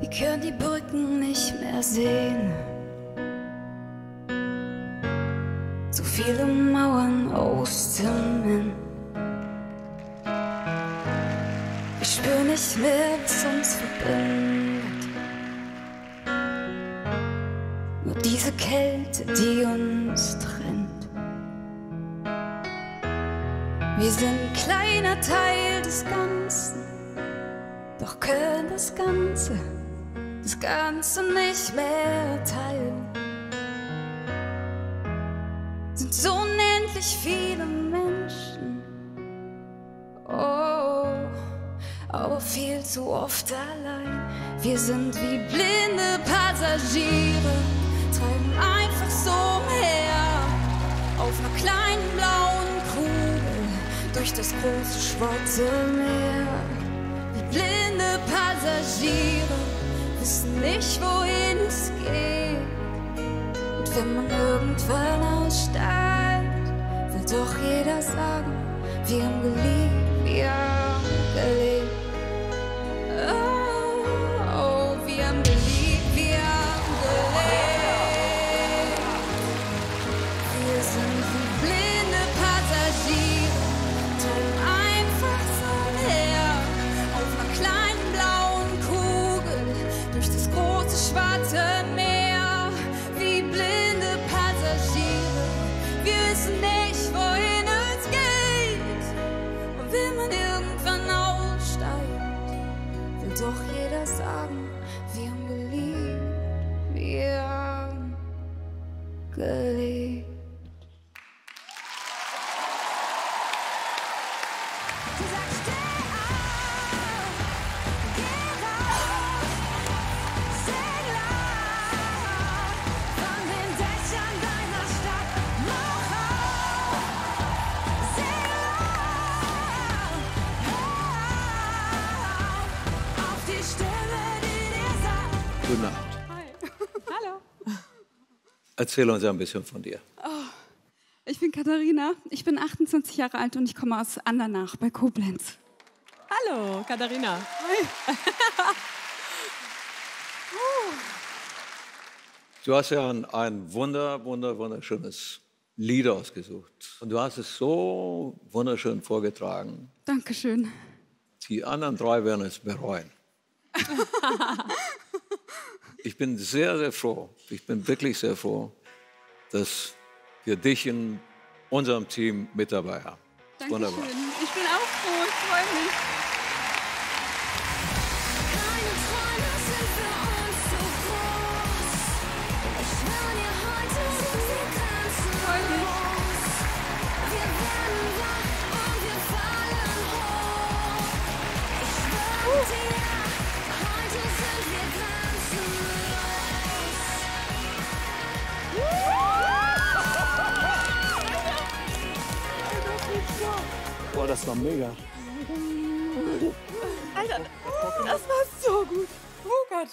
Wir können die Brücken nicht mehr sehen. Zu viele Mauern aus Zement. Wir spüren nicht mehr, was uns verbindet. Nur diese Kälte, die uns trennt. Wir sind ein kleiner Teil des Ganzen, doch können das Ganze, das Ganze nicht mehr teilen. Sind so unendlich viele Menschen, oh, aber viel zu oft allein. Wir sind wie blinde Passagiere, treiben einfach so umher auf einer kleinen blauen Kugel durch das große schwarze Meer. Wie blinde Passagiere wissen nicht, wohin es geht. Und wenn man irgendwann aussteigt, will doch jeder sagen, wir haben geliebt, wir nicht, wohin es geht. Und wenn man irgendwann aussteigt, will doch jeder sagen, wir haben geliebt, wir haben gelebt. Guten Abend. Hi. Hallo. Erzähl uns ein bisschen von dir. Ich bin Katharina, ich bin 28 Jahre alt und ich komme aus Andernach bei Koblenz. Hallo, Katharina. Du hast ja ein, ein wunder, wunder, wunderschönes Lied ausgesucht. Und du hast es so wunderschön vorgetragen. Dankeschön. Die anderen drei werden es bereuen. ich bin sehr, sehr froh, ich bin wirklich sehr froh, dass wir dich in unserem Team mit dabei haben. Dankeschön. Wunderbar. Ich bin auch froh, ich freue mich. Keine Träume sind für uns zu groß. Ich schwöre dir, heute sind wir grenzenlos. Das war mega. Alter, das war so gut. Oh Gott.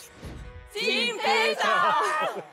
Team Peter!